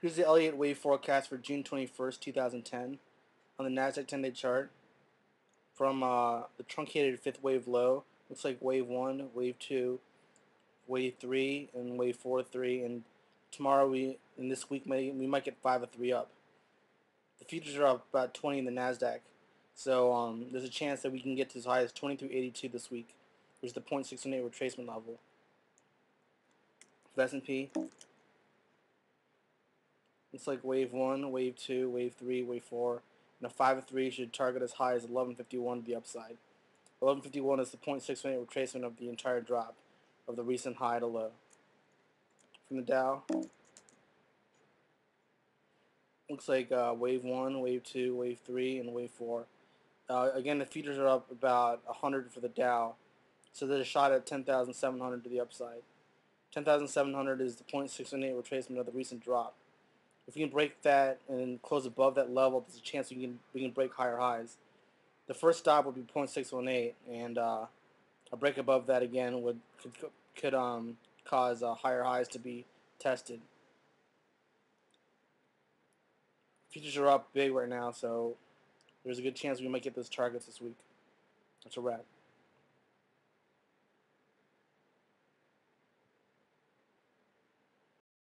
Here's the Elliott wave forecast for June 21st, 2010 on the NASDAQ 10-day chart. From uh, the truncated fifth wave low, looks like wave 1, wave 2, wave 3, and wave 4, 3. And tomorrow, we in this week, may, we might get 5 or 3 up. The futures are up about 20 in the NASDAQ. So um, there's a chance that we can get to as high as 2382 this week, which is the 0.618 retracement level. For S&P, it's like wave 1, wave 2, wave 3, wave 4. And a 5 of 3 should target as high as 1151 to the upside. 1151 is the 0.6 retracement of the entire drop of the recent high to low. From the Dow, looks like uh, wave 1, wave 2, wave 3, and wave 4. Uh, again, the futures are up about 100 for the Dow, so there's a shot at 10,700 to the upside. 10,700 is the 0.618 retracement of the recent drop. If we can break that and close above that level, there's a chance we can we can break higher highs. The first stop would be 0.618, and uh, a break above that again would could could um, cause uh, higher highs to be tested. Futures are up big right now, so there's a good chance we might get those targets this week. That's a wrap.